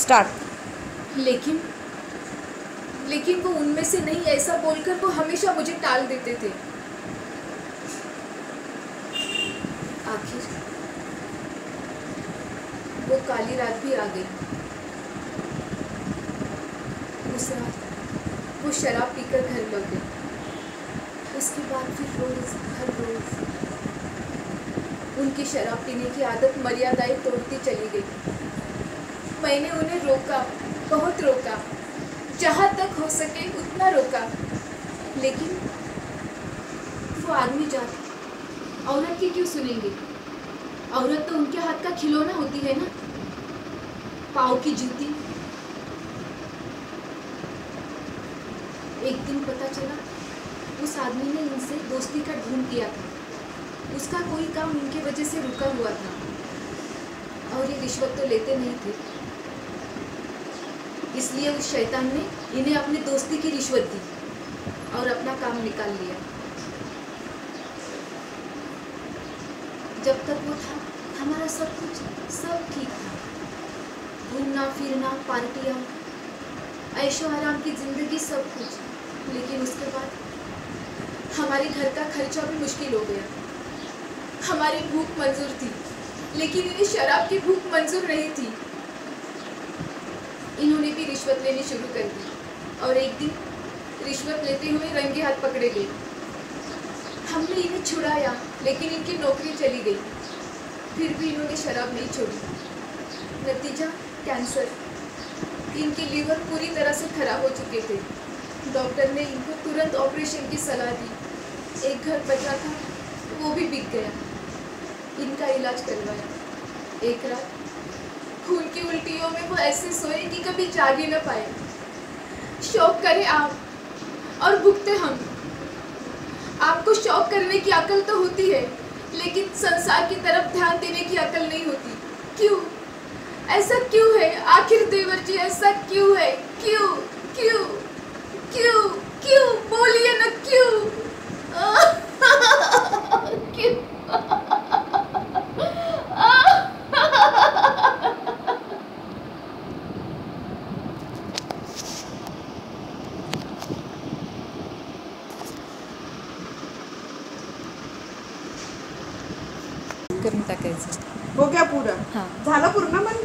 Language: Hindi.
स्टार्ट लेकिन लेकिन वो उनमें से नहीं, ऐसा बोलकर वो हमेशा मुझे टाल देते थे। आखिर, वो काली रात भी आ गई। उस रात वो शराब पीकर घर लौट गई। उसके बाद फिर रोज हर रोज उनकी शराब पीने की आदत मर्यादाएँ तोड़ती चली गई। मैंने उन्हें रोका, बहुत रोका। जहाँ तक हो सके उतना रोका। लेकिन वो आदमी जात औरत की क्यों सुनेंगे? औरत तो उनके हाथ का खिलौना होती है ना? पाव की जूती। एक दिन पता चला, उस आदमी ने इनसे दोस्ती का ढूंढ किया था। उसका कोई काम उनके वजह से रुका हुआ था। और ये रिश्वत तो लेते नहीं थे। इसलिए उस शैतान ने इन्हें अपनी दोस्ती की रिश्वत दी और अपना काम निकाल लिया। जब तक वो था, हमारा सब कुछ, सब ठीक था। घूमना, फिरना, पार्टियाँ, ऐशो आराम की ज़िंदगी, सब कुछ। लेकिन उसके बाद हमारे घर का खर्चा भी मुश्किल हो गया। हमारी भूख मंजूर थी, लेकिन इन्हें शराब की भूख मंजूर नहीं थी। इन्होंने भी रिश्वत लेनी शुरू कर दी। और एक दिन रिश्वत लेते हुए रंगे हाथ पकड़े गए। हमने इन्हें छुड़ाया, लेकिन इनकी नौकरी चली गई। फिर भी इन्होंने शराब नहीं छोड़ी। नतीजा, कैंसर। इनके लीवर पूरी तरह से खराब हो चुके थे। डॉक्टर ने इनको तुरंत ऑपरेशन की सलाह दी। एक घर बचा था, वो भी बिक गया। इनका इलाज करवाया। एक रात खून की उल्टियों में वो ऐसे सोए कि कभी जाग न पाए। शौक करें आप और भुगते हम। आपको शौक करने की अकल तो होती है, लेकिन संसार की तरफ़ ध्यान देने की अकल नहीं होती। क्यों? ऐसा क्यों है? आखिर देवर जी, ऐसा क्यों है? क्यों? क्यों? करून टाकायचं. हो गया पूरा. हां. झालं पूर्ण पण